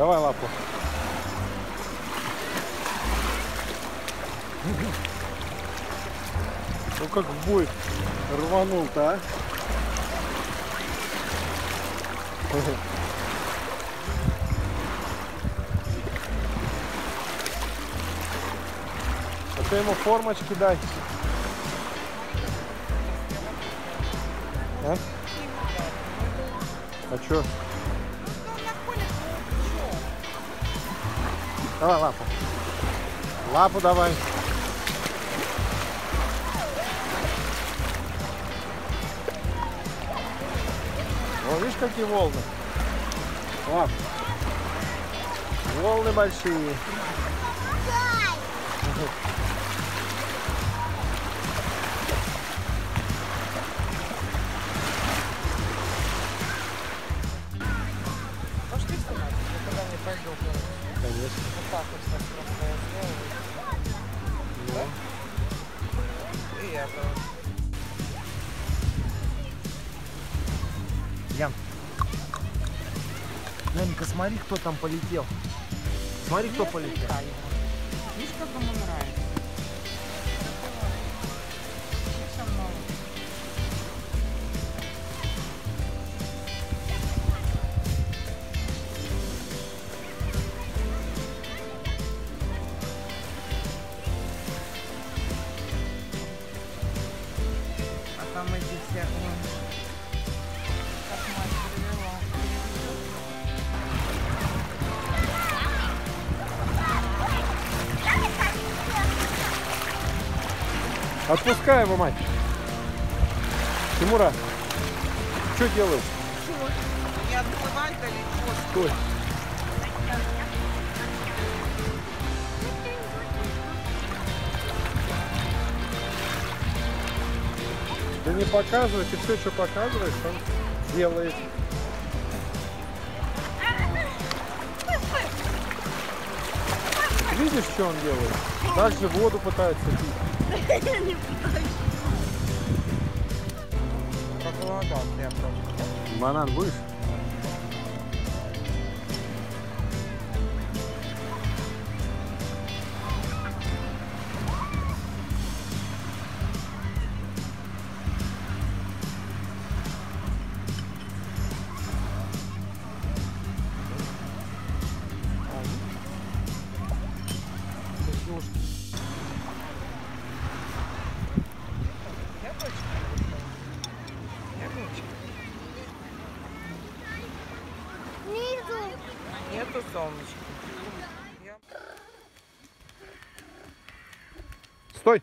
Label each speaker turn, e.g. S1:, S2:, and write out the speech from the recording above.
S1: Давай лапу. Ну как в бой рванул-то, а? А ты ему формочки дай. А? А чё? Давай лапу. Лапу давай. О, видишь, какие волны? О, волны большие.
S2: Пошли снимать, я когда не пойду.
S1: Конечно.
S2: Вот так вот сейчас просто я сделаю.
S1: Ну,
S2: И я короче.
S3: Ян. Янка, смотри, кто там полетел. Смотри, кто полетел.
S2: Видишь, как ему нравится? Там эти все... Как мать привела.
S1: Отпускай его, мать. Тимура, что делаешь?
S2: Не отплывай далеко.
S1: Стой. Да не показывай, ты все, что показываешь, он делает. Видишь, что он делает? Дальше воду пытается пить.
S2: Я просто.
S1: Банан будешь?
S2: Яблочко? Нету солнышка. Я-
S1: Стой!